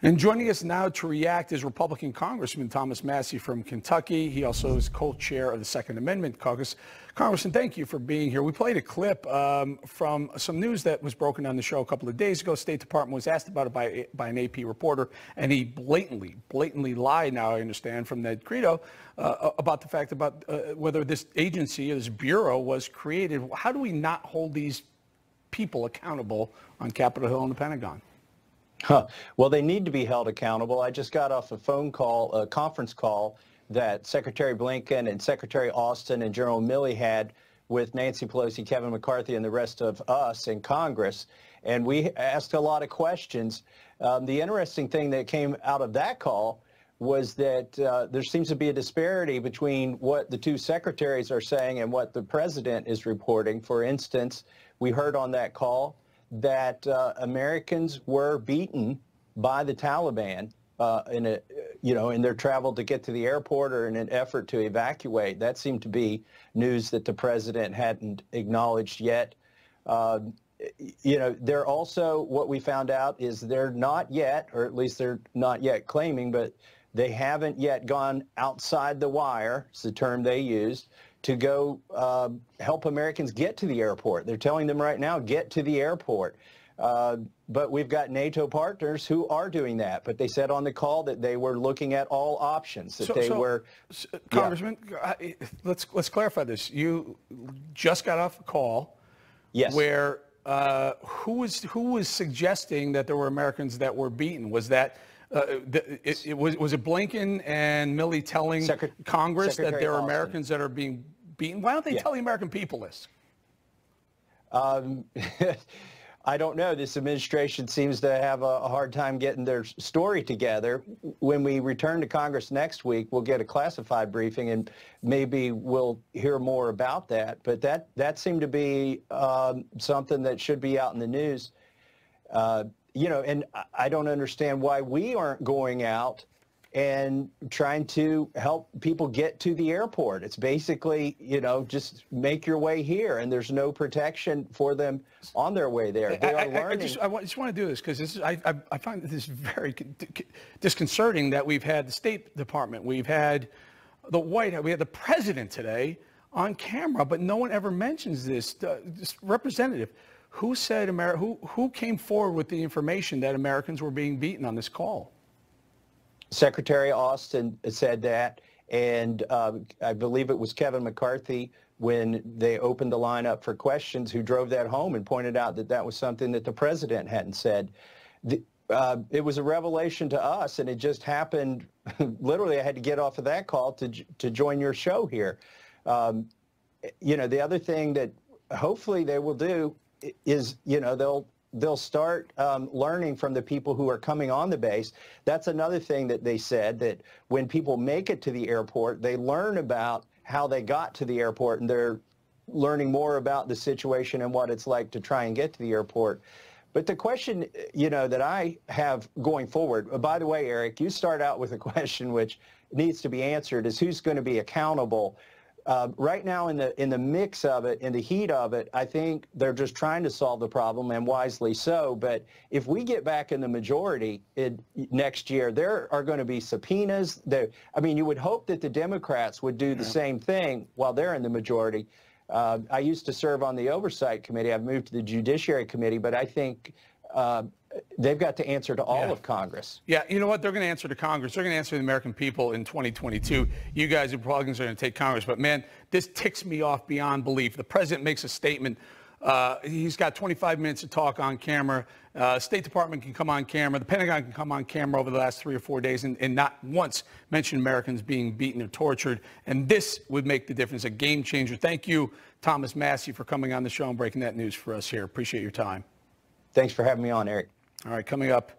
And joining us now to react is Republican Congressman Thomas Massie from Kentucky. He also is co-chair of the Second Amendment Caucus. Congressman, thank you for being here. We played a clip um, from some news that was broken on the show a couple of days ago. State Department was asked about it by, by an AP reporter, and he blatantly, blatantly lied, now I understand, from Ned Credo uh, about the fact about uh, whether this agency, this bureau, was created. How do we not hold these people accountable on Capitol Hill and the Pentagon? Huh. Well, they need to be held accountable. I just got off a phone call, a conference call that Secretary Blinken and Secretary Austin and General Milley had with Nancy Pelosi, Kevin McCarthy, and the rest of us in Congress. And we asked a lot of questions. Um, the interesting thing that came out of that call was that uh, there seems to be a disparity between what the two secretaries are saying and what the president is reporting. For instance, we heard on that call that uh, Americans were beaten by the Taliban uh, in a, you know, in their travel to get to the airport or in an effort to evacuate. That seemed to be news that the president hadn't acknowledged yet. Uh, you know, they're also, what we found out is they're not yet, or at least they're not yet claiming, but they haven't yet gone outside the wire, it's the term they used, to go uh, help Americans get to the airport. They're telling them right now, get to the airport. Uh, but we've got NATO partners who are doing that. But they said on the call that they were looking at all options. That so, they so, were. Congressman, yeah. let's let's clarify this. You just got off a call. Yes. Where uh, who was who was suggesting that there were Americans that were beaten? Was that uh, it, it was, was it Blinken and Milley telling Secret Congress Secretary that there are Americans that are being beaten? Why don't they yeah. tell the American people this? Um, I don't know. This administration seems to have a, a, hard time getting their story together. When we return to Congress next week, we'll get a classified briefing and maybe we'll hear more about that. But that, that seemed to be um, something that should be out in the news. Uh, you know, and I don't understand why we aren't going out and trying to help people get to the airport. It's basically, you know, just make your way here, and there's no protection for them on their way there. They I, are learning. I, I, just, I just want to do this because I, I, I find this very disconcerting that we've had the State Department, we've had the White House, we had the President today on camera, but no one ever mentions this. Uh, this representative who said Ameri- who, who came forward with the information that Americans were being beaten on this call? Secretary Austin said that, and uh, I believe it was Kevin McCarthy when they opened the line up for questions who drove that home and pointed out that that was something that the president hadn't said. The, uh, it was a revelation to us, and it just happened. literally, I had to get off of that call to to join your show here. Um, you know, the other thing that hopefully they will do is, you know, they'll they'll start um, learning from the people who are coming on the base. That's another thing that they said, that when people make it to the airport, they learn about how they got to the airport, and they're learning more about the situation and what it's like to try and get to the airport. But the question, you know, that I have going forward, uh, by the way, Eric, you start out with a question which needs to be answered, is who's going to be accountable uh, right now, in the in the mix of it, in the heat of it, I think they're just trying to solve the problem, and wisely so. But if we get back in the majority in, next year, there are going to be subpoenas. There, I mean, you would hope that the Democrats would do the same thing while they're in the majority. Uh, I used to serve on the Oversight Committee. I've moved to the Judiciary Committee, but I think uh, they've got to answer to all yeah. of Congress. Yeah, you know what? They're going to answer to Congress. They're going to answer to the American people in 2022. You guys, Republicans, are going to take Congress. But man, this ticks me off beyond belief. The president makes a statement. Uh, he's got 25 minutes to talk on camera. Uh, State Department can come on camera. The Pentagon can come on camera over the last three or four days and, and not once mention Americans being beaten or tortured. And this would make the difference, a game changer. Thank you, Thomas Massie, for coming on the show and breaking that news for us here. Appreciate your time. Thanks for having me on, Eric. All right, coming up.